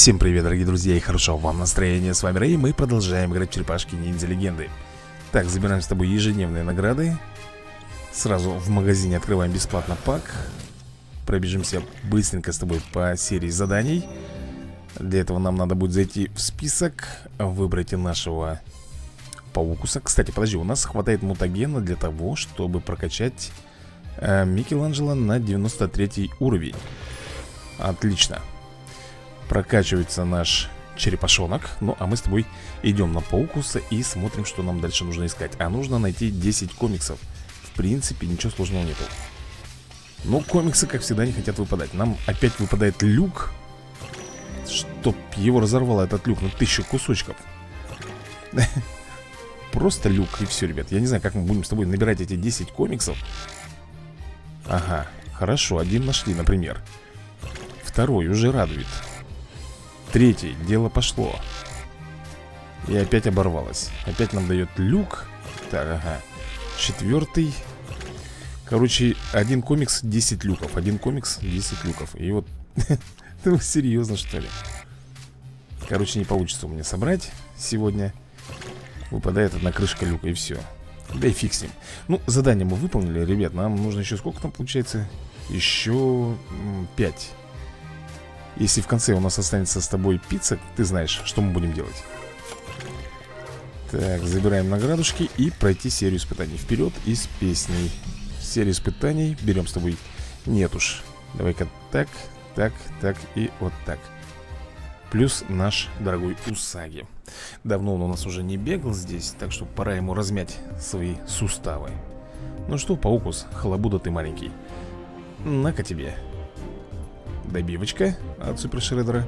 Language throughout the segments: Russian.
Всем привет, дорогие друзья, и хорошо вам настроения. С вами Рэй, мы продолжаем играть в черепашки ниндзя легенды. Так, забираем с тобой ежедневные награды. Сразу в магазине открываем бесплатно пак. Пробежимся быстренько с тобой по серии заданий. Для этого нам надо будет зайти в список, выбрать нашего паукуса. Кстати, подожди, у нас хватает мутагена для того, чтобы прокачать э, Микеланджело на 93 уровень. Отлично. Прокачивается наш черепашонок. Ну, а мы с тобой идем на Паукуса и смотрим, что нам дальше нужно искать. А нужно найти 10 комиксов. В принципе, ничего сложного нету. Но комиксы, как всегда, не хотят выпадать. Нам опять выпадает люк. Чтоб его разорвало этот люк на тысячу кусочков. Просто люк и все, ребят. Я не знаю, как мы будем с тобой набирать эти 10 комиксов. Ага, хорошо, один нашли, например. Второй уже радует Третий, дело пошло. И опять оборвалось. Опять нам дает люк. Так, ага. Четвертый. Короче, один комикс 10 люков. Один комикс 10 люков. И вот, ну серьезно что ли? Короче, не получится у меня собрать сегодня. Выпадает одна крышка люка и все Да и фиг с ним. Ну, задание мы выполнили, ребят. Нам нужно еще сколько там получается? Еще 5 если в конце у нас останется с тобой пицца Ты знаешь, что мы будем делать. Так, забираем наградушки И пройти серию испытаний. Вперед и с песней. Серию испытаний берем с тобой. Нет уж. Давай-ка так, так, так и вот так. Плюс наш дорогой Усаги. Давно он у нас уже не бегал здесь Так что пора ему размять свои суставы. Ну что, Паукус, халабуда ты маленький. На-ка тебе Добивочка от Супер Шредера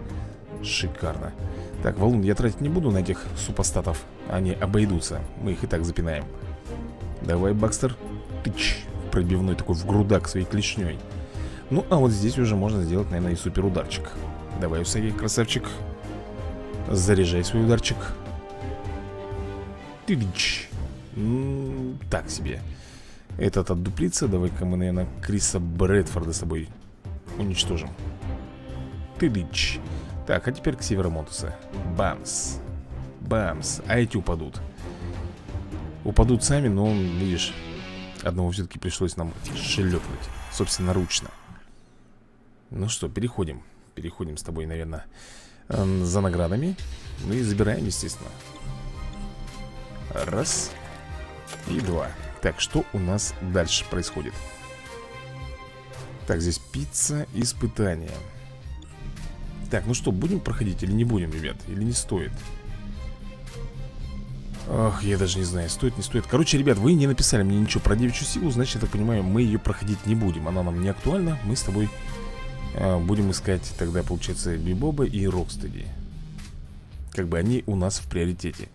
Шикарно. Так, валун я тратить не буду на этих супостатов. Они обойдутся, мы их и так запинаем. Давай, Бакстер Тыч, пробивной такой в грудак своей клешней Ну, а вот здесь уже можно сделать, наверное, и супер ударчик Давай, Усаги, красавчик. Заряжай свой ударчик. Тыч. Так себе. Этот отдуплится Давай-ка мы, наверное, Криса Брэдфорда с собой уничтожим Тыдыч. Так, а теперь к Северомонтуса Бамс. Бамс, а эти упадут. Упадут сами, но, видишь Одного все-таки пришлось нам шлепнуть Собственноручно Ну что, переходим. Переходим с тобой, наверное За наградами. Ну и забираем, естественно. Раз И два. Так, что у нас дальше происходит? Так, здесь пицца, испытания Так, ну что, будем проходить или не будем, ребят? Или не стоит? Ох, я даже не знаю, стоит, не стоит Короче, ребят, вы не написали мне ничего про девичью силу Значит, я так понимаю, мы ее проходить не будем Она нам не актуальна Мы с тобой э, будем искать тогда, получается, Бибоба и Рокстеди Как бы они у нас в приоритете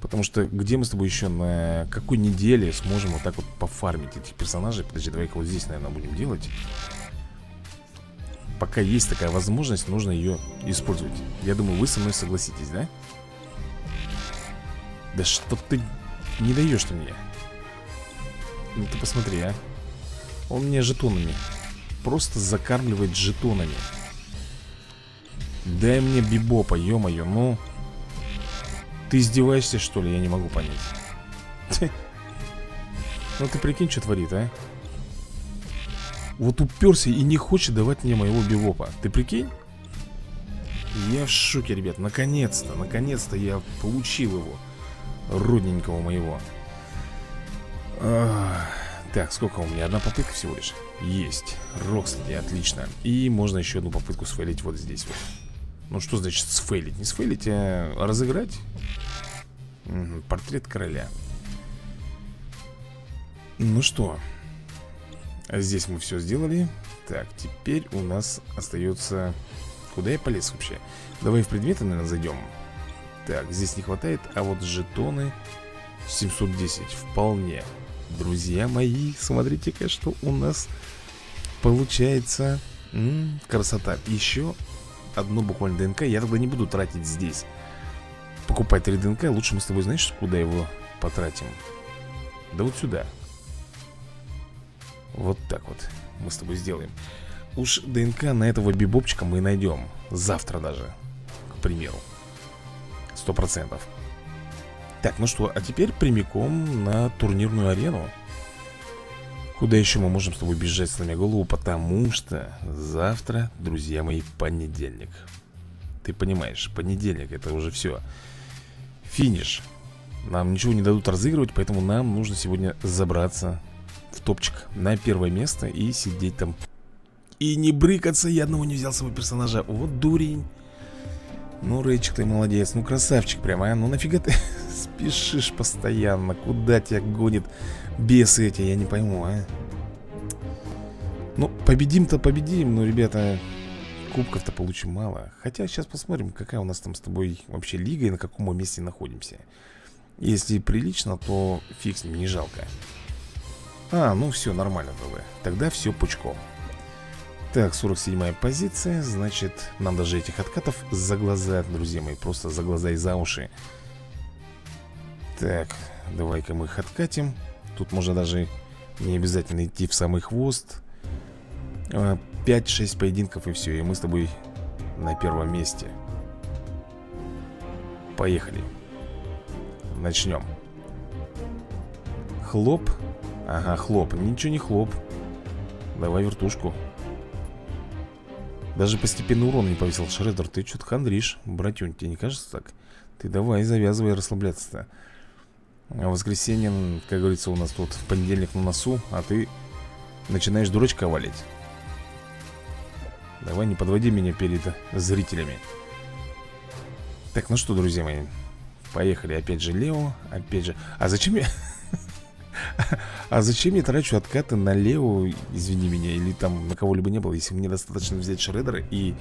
Потому что где мы с тобой еще на какой неделе сможем вот так вот пофармить этих персонажей? Подожди, давай-ка вот здесь, наверное, будем делать. Пока есть такая возможность, нужно ее использовать. Я думаю, вы со мной согласитесь, да? Да что ты не даешь ты мне? Ну ты посмотри, а. Он мне жетонами. Просто закармливает жетонами. Дай мне бибопа, ё-моё, ну... Ты издеваешься, что ли? Я не могу понять Ну ты прикинь, что творит, а? Вот уперся и не хочет давать мне моего бивопа. Ты прикинь? Я в шоке, ребят. Наконец-то, наконец-то я получил его. Родненького моего. Так, сколько у меня? Одна попытка всего лишь? Есть. Рокстеди, отлично. И можно еще одну попытку сфейлить вот здесь вот. Ну что значит сфейлить? Не сфейлить, а разыграть? Угу, Портрет короля. Ну что Здесь мы все сделали. Так, теперь у нас остается Куда я полез вообще? Давай в предметы, наверное, зайдем Так, здесь не хватает А вот жетоны 710, вполне. Друзья мои, смотрите-ка, что у нас Получается. М -м, Красота. Еще одну буквально ДНК. Я тогда не буду тратить здесь. Покупать 3 ДНК. Лучше мы с тобой, знаешь, куда его потратим? Да вот сюда Вот так вот Мы с тобой сделаем. Уж ДНК на этого бибопчика мы найдем Завтра даже примеру. Сто процентов. Так, ну что, а теперь прямиком на турнирную арену. Куда еще мы можем с тобой бежать, сломя голову? Потому что завтра, друзья мои, понедельник. Ты понимаешь, понедельник это уже все Финиш. Нам ничего не дадут разыгрывать Поэтому нам нужно сегодня забраться в топчик на первое место И сидеть там. И не брыкаться, я одного не взял своего персонажа. Вот дурень. Ну, Рэйчик, ты молодец, ну красавчик прямо, а? Ну нафига ты спешишь постоянно? Куда тебя гонит Бесы эти, я не пойму, а? Ну, победим-то победим Но, ребята, кубков-то получим мало. Хотя сейчас посмотрим, какая у нас там с тобой вообще лига И на каком мы месте находимся. Если прилично, то фиг с ним, не жалко А, ну все, нормально ТВ Тогда все пучком. Так, 47 позиция. Значит, нам даже этих откатов за глаза, друзья мои Просто за глаза и за уши. Так, давай-ка мы их откатим. Тут можно даже не обязательно идти в самый хвост. 5-6 а, поединков и все И мы с тобой на первом месте. Поехали. Начнем Хлоп Ага, хлоп, ничего не хлоп. Давай вертушку. Даже постепенно урон не повесил. Шреддер, ты что-то хандришь Братюнь, тебе не кажется так? Ты давай, завязывай расслабляться-то. А воскресенье, как говорится, у нас тут в понедельник на носу А ты начинаешь дурачка валить. Давай не подводи меня перед зрителями. Так, ну что, друзья мои Поехали, опять же Лео Опять же, а зачем я А зачем я трачу откаты на Лео Извини меня, или там на кого-либо не было Если мне достаточно взять Шреддера И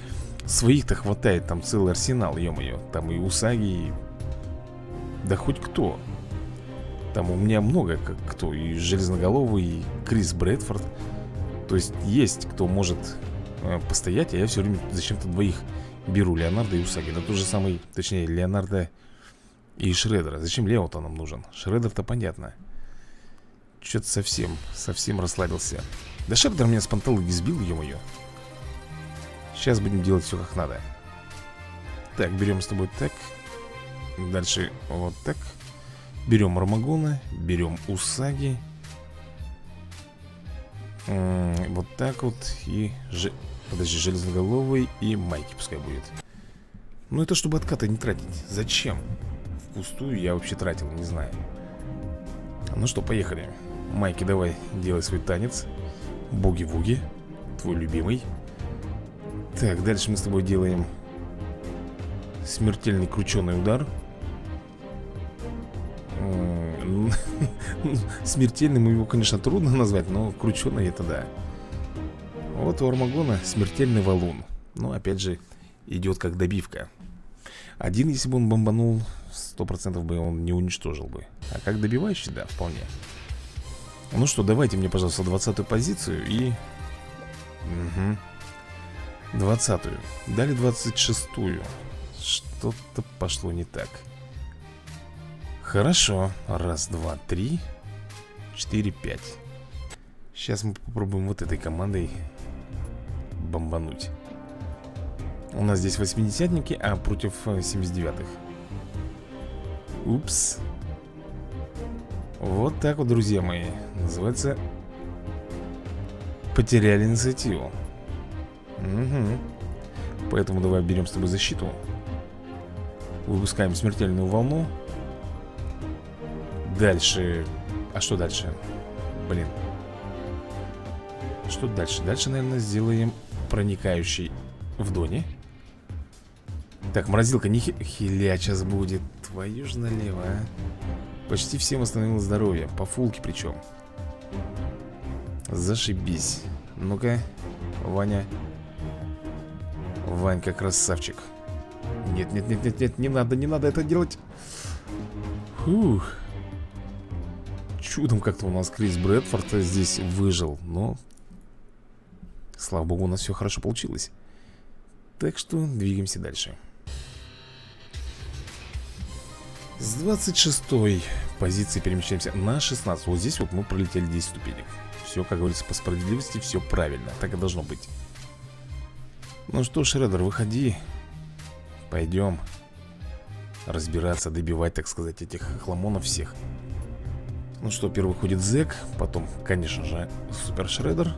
своих-то хватает, там целый арсенал, ё-моё Там и Усаги, и... Да хоть кто. Там у меня много как кто И Железноголовый, и Крис Брэдфорд. То есть есть кто может э, постоять А я все время зачем-то двоих беру Леонардо и Усаги. Да тот же самый, точнее, Леонардо и Шреддера Зачем Лео-то нам нужен? Шреддер-то понятно Что-то совсем, совсем расслабился. Да Шреддер меня с панталыги сбил, ё-моё. Сейчас будем делать все как надо. Так, берем с тобой так. Дальше вот так. Берем Армагона, берем Усаги. Вот так вот И, же... подожди, Железноголовый и Майки пускай будет. Ну это чтобы откаты не тратить. Зачем? Впустую я вообще тратил, не знаю. Ну что, поехали Майки, давай, делай свой танец Буги-вуги Твой любимый Так, дальше мы с тобой делаем Смертельный крученый удар Смертельным его, конечно, трудно назвать, но крученый это да. Вот у Армагона смертельный валун. Но, опять же, идет как добивка. Один, если бы он бомбанул, сто процентов бы он не уничтожил бы. А как добивающий, да, вполне. Ну что, давайте мне, пожалуйста, двадцатую позицию и... Угу. Двадцатую. Дали двадцать шестую. Что-то пошло не так. Хорошо. Раз, два, три, четыре, пять. Сейчас мы попробуем вот этой командой бомбануть. У нас здесь 80-ники, а против 79-х. Э, Упс. Вот так вот, друзья мои. Называется Потеряли инициативу. Угу. Поэтому давай берем с тобой защиту. Выпускаем смертельную волну. Дальше... А что дальше? Блин. Что дальше? Дальше, наверное, сделаем проникающий в доне. Так, морозилка не хиля сейчас будет. Твою ж налево, а. Почти всем восстановил здоровье. По фулке причем. Зашибись. Ну-ка, Ваня. Ванька красавчик. Нет, нет, нет, нет, нет, не надо, не надо это делать. Фух чудом как-то у нас Крис Брэдфорд здесь выжил Но, слава богу, у нас все хорошо получилось Так что двигаемся дальше С 26 позиции перемещаемся на 16 Вот здесь вот мы пролетели 10 ступенек Все, как говорится, по справедливости, все правильно Так и должно быть Ну что, Шреддер, выходи Пойдем разбираться, добивать, так сказать, этих хламонов всех. Ну что, первый ходит Зек, потом, конечно же, Супер Шредер.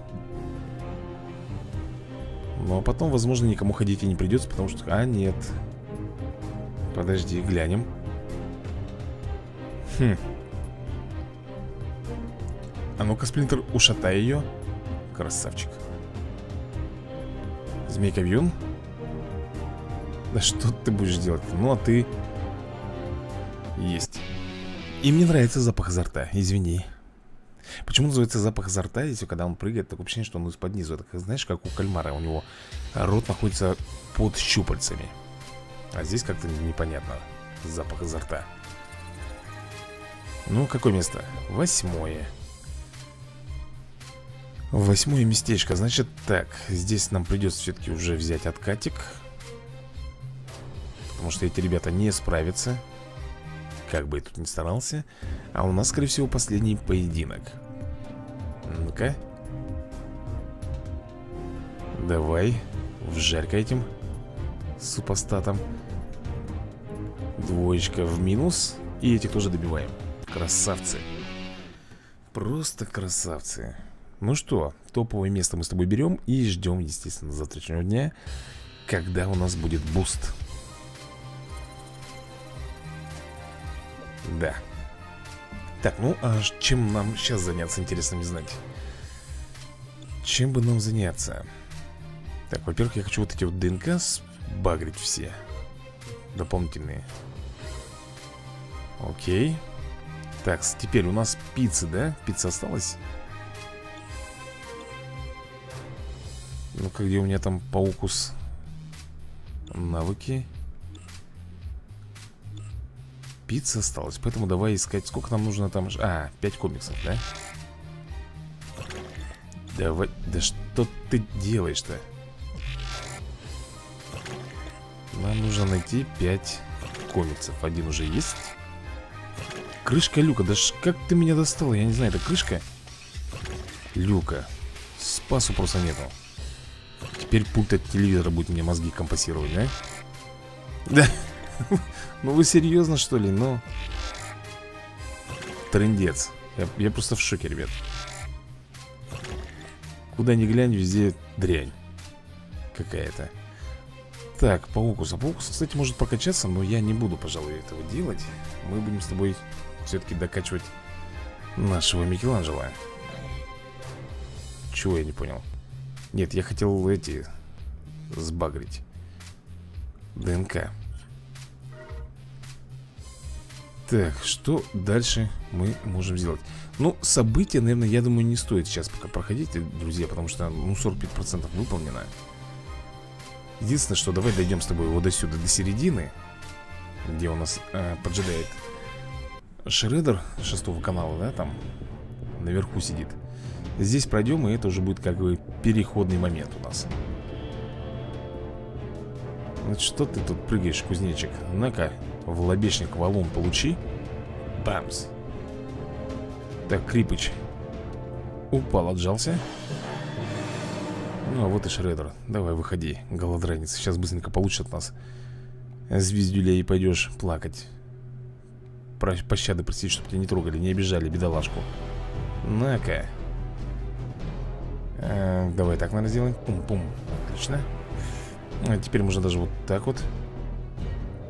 Но потом, возможно, никому ходить и не придется, потому что... А, нет. Подожди, глянем. Хм. А ну-ка, Сплинтер, ушатай ее. Красавчик. Змейка Вьюн. Да что ты будешь делать? Ну, а ты... Есть. И мне нравится запах изо рта, извини. Почему называется запах изо рта, если когда он прыгает, такое ощущение, что он из-под низу Так, Знаешь, как у кальмара, у него рот находится под щупальцами А здесь как-то непонятно Запах изо рта Ну, какое место? Восьмое. Восьмое местечко. Значит так, здесь нам придется все-таки уже взять откатик Потому что эти ребята не справятся Как бы я тут ни старался. А у нас, скорее всего, последний поединок. Ну-ка. Давай Вжарь-ка этим Супостатом. Двоечка в минус. И этих тоже добиваем Красавцы Просто красавцы ну что, топовое место мы с тобой берем и ждем, естественно, завтрашнего дня, когда у нас будет буст. Да. Так, ну а чем нам сейчас заняться, интересно мне знать. Чем бы нам заняться? Так, во-первых, я хочу вот эти вот ДНК сбагрить все. Дополнительные. Окей. Так, теперь у нас пицца, да? Пицца осталась? Ну-ка, где у меня там паукус? Навыки. Пицца осталась, поэтому давай искать. Сколько нам нужно там? А, 5 комиксов, да? Давай, да что ты делаешь-то? Нам нужно найти 5 комиксов. Один уже есть. Крышка люка, да ж как ты меня достал? Я не знаю, это крышка? Люка. Спасу просто нету. Теперь пульт от телевизора будет мне мозги компасировать, да? Да. Ну вы серьезно, что ли? Ну. Трендец. Я, я просто в шоке, ребят. Куда ни глянь, везде дрянь. Какая-то. Так, паукус. А паукус, кстати, может прокачаться, но я не буду, пожалуй, этого делать. Мы будем с тобой все-таки докачивать нашего Микеланджело. Чего я не понял? Нет, я хотел эти сбагрить. ДНК. Так, что дальше мы можем сделать? Ну, события, наверное, я думаю, не стоит сейчас пока проходить, друзья, потому что, ну, 45% выполнено. Единственное, что давай дойдем с тобой вот до сюда, до середины, где у нас э, поджидает Шредер шестого канала, да, там наверху сидит. Здесь пройдем, и это уже будет как бы переходный момент у нас. Ну что ты тут прыгаешь, кузнечик? На-ка, в лобешник валун получи. Бамс. Так, Крипыч Упал, отжался. Ну, а вот и Шредер Давай, выходи, голодранец. Сейчас быстренько получит нас. Звездюлей и пойдешь плакать Пощады просить, чтобы тебя не трогали, не обижали, бедолашку На-ка э, Давай так, наверное, сделаем. Пум-пум, отлично. А Теперь можно даже вот так вот.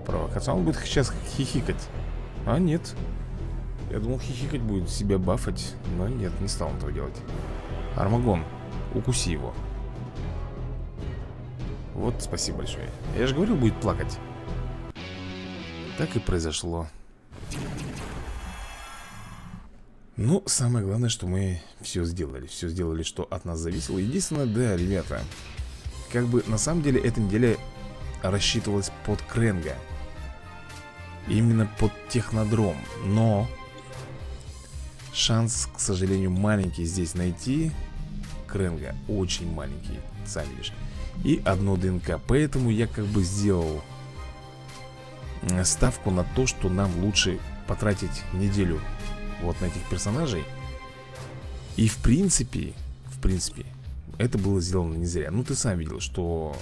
Провокация Он будет сейчас хихикать. А нет. Я думал хихикать будет, себя бафать Но нет, не стал он этого делать. Армагон, укуси его. Вот, спасибо большое. Я же говорил, будет плакать. Так и произошло ну, самое главное, что мы все сделали. Все сделали, что от нас зависело. Единственное, да, ребята Как бы, на самом деле, эта неделя рассчитывалась под Кренга. Именно под технодром. Но Шанс, к сожалению, маленький здесь найти Кренга. Очень маленький, сам видишь. И одно ДНК. Поэтому я как бы сделал Ставку на то, что нам лучше потратить неделю вот на этих персонажей. И в принципе, в принципе, это было сделано не зря. Ну ты сам видел, что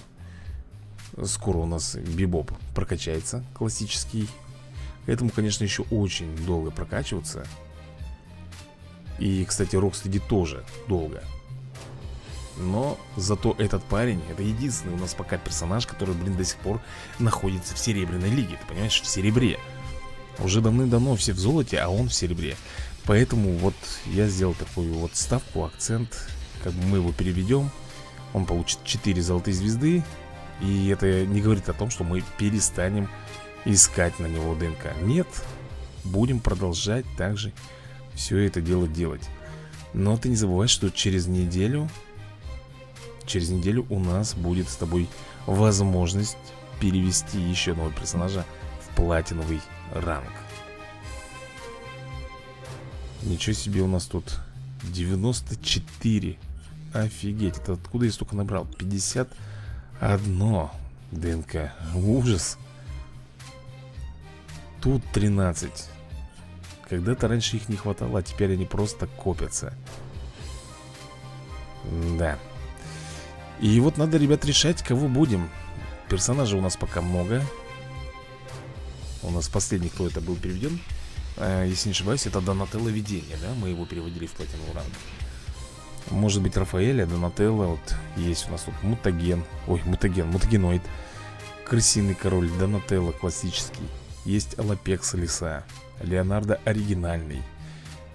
Скоро у нас бибоп прокачается Классический. Этому, конечно, еще очень долго прокачиваться. И, кстати, Рокстеди тоже долго. Но зато этот парень, это единственный у нас пока персонаж, который, блин, до сих пор находится в серебряной лиге. Ты понимаешь, в серебре Уже давным-давно все в золоте, а он в серебре. Поэтому вот я сделал такую вот ставку, акцент. Как бы мы его переведем. Он получит 4 золотые звезды. И это не говорит о том, что мы перестанем искать на него ДНК. Нет, будем продолжать также все это дело делать. Но ты не забывай, что через неделю через неделю у нас будет с тобой возможность перевести еще одного персонажа в платиновый ранг. Ничего себе у нас тут 94 Офигеть, это откуда я столько набрал? 51 ДНК. Ужас. Тут 13 Когда-то раньше их не хватало, а теперь они просто копятся. Да и вот надо, ребят, решать, кого будем. Персонажей у нас пока много У нас последний, кто это был переведен а, Если не ошибаюсь, это Донателло Видение, да? Мы его переводили в платиновый ранг Может быть Рафаэля, Донателло Вот есть у нас тут Мутаген. Ой, Мутаген, Мутагеноид. Крысиный король, Донателло классический. Есть Алапекс Лиса. Леонардо оригинальный.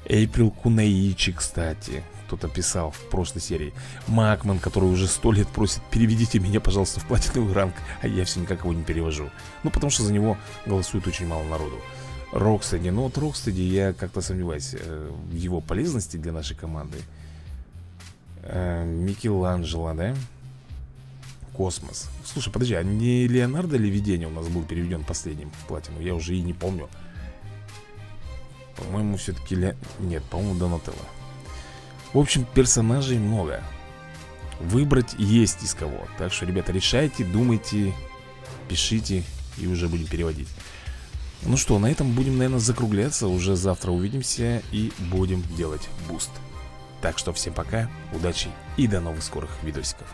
Эйприл Куноичи, кстати кто-то писал в прошлой серии. Макман, который уже сто лет просит Переведите меня, пожалуйста, в платиновый ранг А я все никак его не перевожу Ну, потому что за него голосует очень мало народу. Рокстеди, ну вот Рокстеди я как-то сомневаюсь э, В его полезности для нашей команды. Э, Микеланджело, да? Космос. Слушай, подожди, а не Леонардо ли видение у нас был переведен последним в платину? Я уже и не помню. По-моему, все-таки Ле... Нет, по-моему, Донателло в общем, персонажей много. Выбрать есть из кого. Так что, ребята, решайте, думайте Пишите И уже будем переводить. Ну что, на этом будем, наверное, закругляться. Уже завтра увидимся И будем делать буст. Так что всем пока, удачи и до новых скорых видосиков